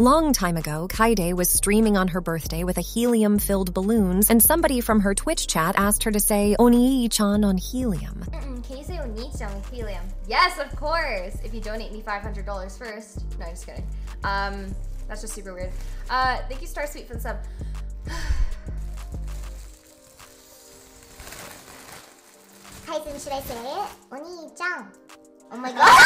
Long time ago, Kyedae was streaming on her birthday with a helium filled balloons, and somebody from her Twitch chat asked her to say Onii-chan on helium. Mm-mm, can you say Onii-chan on helium? Yes, of course! If you donate me $500 first. No, I'm just kidding. Um, that's just super weird. Uh, thank you, Star Sweet, for the sub. Kaizen, should I say it? Oni-chan. Oh my god.